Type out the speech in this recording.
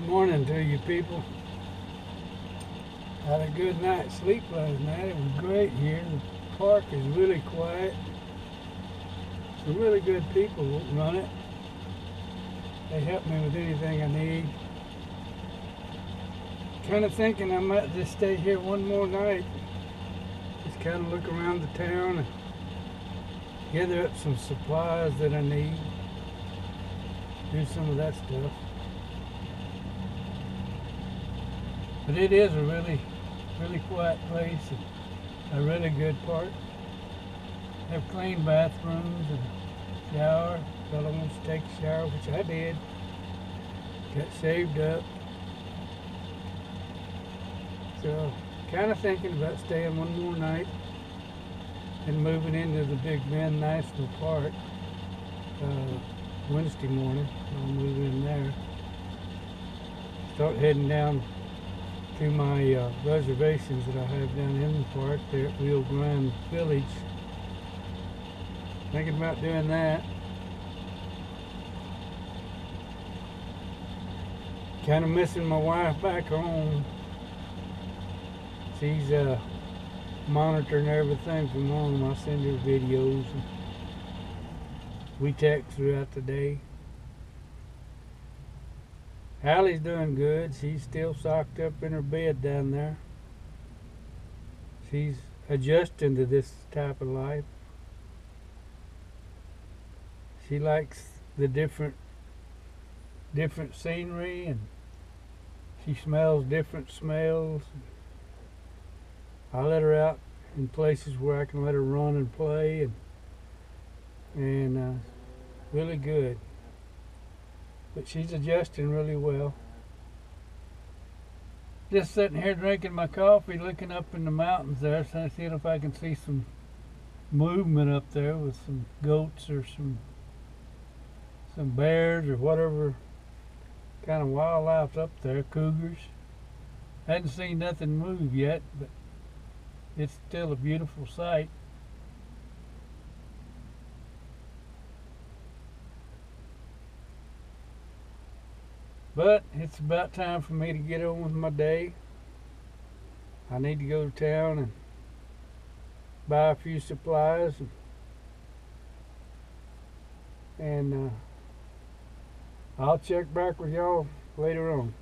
morning to you people. Had a good night's sleep last night. It was great here. The park is really quiet. Some really good people run it. They help me with anything I need. Kind of thinking I might just stay here one more night. Just kind of look around the town and gather up some supplies that I need. Do some of that stuff. But it is a really, really quiet place and a really good park. Have clean bathrooms and shower. Fellow wants to take a shower, which I did. Got saved up. So, kind of thinking about staying one more night and moving into the Big Bend National Park uh, Wednesday morning. I'll move in there. Start heading down to my uh, reservations that I have down in the park there at Rio Grande Village. Thinking about doing that. Kind of missing my wife back home. She's uh, monitoring everything from home. I send her videos. We text throughout the day. Hallie's doing good. She's still socked up in her bed down there. She's adjusting to this type of life. She likes the different different scenery and she smells different smells. I let her out in places where I can let her run and play and and uh, really good. But she's adjusting really well. Just sitting here drinking my coffee, looking up in the mountains there, so seeing if I can see some movement up there with some goats or some some bears or whatever kind of wildlife up there, cougars. Hadn't seen nothing move yet, but it's still a beautiful sight. But it's about time for me to get on with my day. I need to go to town and buy a few supplies and, and uh, I'll check back with y'all later on.